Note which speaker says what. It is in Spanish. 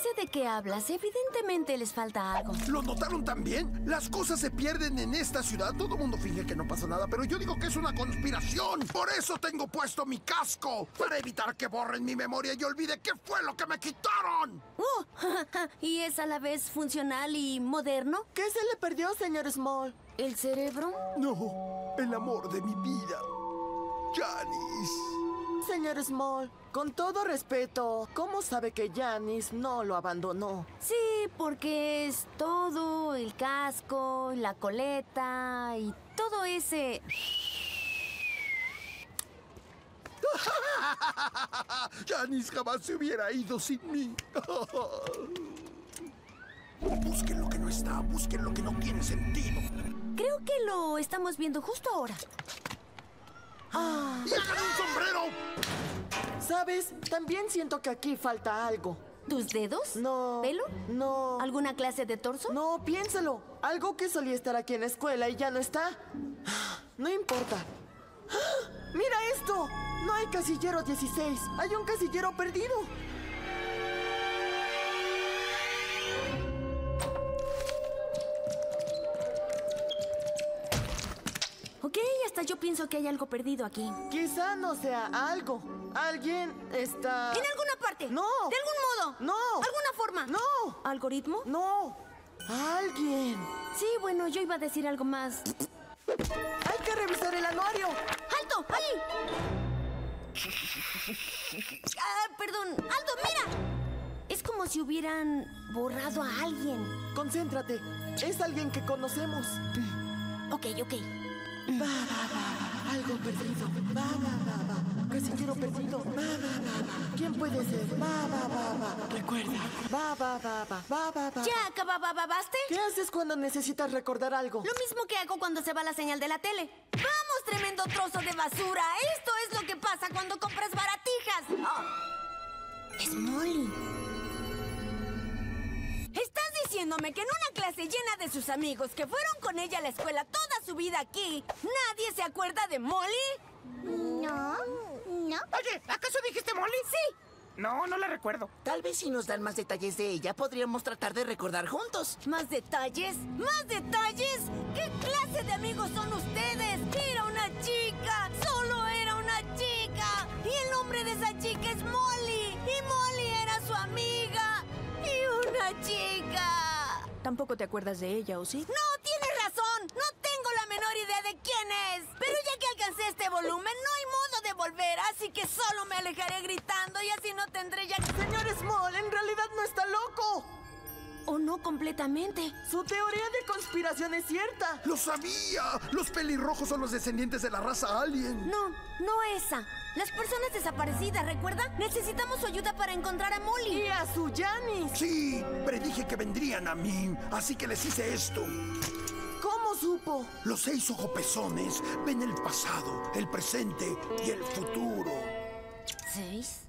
Speaker 1: sé de qué hablas. Evidentemente les falta algo.
Speaker 2: ¿Lo notaron también? Las cosas se pierden en esta ciudad. Todo el mundo finge que no pasa nada, pero yo digo que es una conspiración. Por eso tengo puesto mi casco. Para evitar que borren mi memoria y olvide qué fue lo que me quitaron.
Speaker 1: ¡Oh! ¿Y es a la vez funcional y moderno?
Speaker 3: ¿Qué se le perdió, señor Small?
Speaker 1: ¿El cerebro?
Speaker 2: No, el amor de mi vida. Janice.
Speaker 3: Señor Small, con todo respeto, ¿cómo sabe que Janice no lo abandonó?
Speaker 1: Sí, porque es todo, el casco, la coleta y todo ese...
Speaker 2: Janice jamás se hubiera ido sin mí. busquen lo que no está, busquen lo que no tiene sentido.
Speaker 1: Creo que lo estamos viendo justo ahora.
Speaker 2: ¡Y hagan un sombrero!
Speaker 3: ¿Sabes? También siento que aquí falta algo.
Speaker 1: ¿Tus dedos?
Speaker 3: No.
Speaker 1: ¿Pelo?
Speaker 3: No.
Speaker 1: ¿Alguna clase de torso?
Speaker 3: No, piénsalo. Algo que solía estar aquí en la escuela y ya no está. No importa. ¡Mira esto! No hay casillero 16. Hay un casillero perdido.
Speaker 1: Hasta yo pienso que hay algo perdido aquí.
Speaker 3: Quizá no sea algo. Alguien está...
Speaker 1: ¿En alguna parte?
Speaker 3: No.
Speaker 1: ¿De algún modo?
Speaker 3: No.
Speaker 1: ¿Alguna forma?
Speaker 3: No.
Speaker 1: ¿Algoritmo?
Speaker 3: No. Alguien.
Speaker 1: Sí, bueno, yo iba a decir algo más.
Speaker 3: Hay que revisar el anuario.
Speaker 1: ¡Alto! ¡Ahí! Ah, perdón. ¡Alto, mira! Es como si hubieran borrado a alguien.
Speaker 3: Concéntrate. Es alguien que conocemos.
Speaker 1: Ok, ok.
Speaker 3: Va, va, va. Algo perdido. Va, va, va, va. Casillero perdido. Va, va, va, va. ¿Quién puede ser? Va, va, va, va. Recuerda. Va, va, va, va. Va, va, va.
Speaker 1: ¿Ya acabababaste?
Speaker 3: ¿Qué haces cuando necesitas recordar algo?
Speaker 1: Lo mismo que hago cuando se va la señal de la tele. ¡Vamos, tremendo trozo de basura! Esto es lo que pasa cuando compras baratijas. Oh. Es Molly. ¿Estás diciéndome que en una clase llena de sus amigos que fueron con ella a la escuela toda su vida aquí, nadie se acuerda de Molly?
Speaker 4: No, no.
Speaker 5: Oye, ¿acaso dijiste Molly?
Speaker 1: Sí.
Speaker 5: No, no la recuerdo.
Speaker 6: Tal vez si nos dan más detalles de ella, podríamos tratar de recordar juntos.
Speaker 1: ¿Más detalles? ¿Más detalles? ¿Qué clase de amigos son ustedes? Era una chica, solo era una chica. Y el nombre de esa chica es Molly. Y Molly era su amiga. Y una chica.
Speaker 7: Tampoco te acuerdas de ella, ¿o sí?
Speaker 1: No, tienes razón. No tengo la quién es. Pero ya que alcancé este volumen, no hay modo de volver. Así que solo me alejaré gritando y así no tendré ya...
Speaker 3: Señor Small, en realidad no está loco.
Speaker 1: O no completamente.
Speaker 3: Su teoría de conspiración es cierta.
Speaker 2: ¡Lo sabía! Los pelirrojos son los descendientes de la raza alien.
Speaker 1: No, no esa. Las personas desaparecidas, ¿recuerda? Necesitamos su ayuda para encontrar a Molly.
Speaker 3: Y a su Janice.
Speaker 2: Sí, predije que vendrían a mí, así que les hice esto.
Speaker 3: ¿Cómo supo?
Speaker 2: Los seis ojopezones ven el pasado, el presente y el futuro.
Speaker 1: ¿Seis?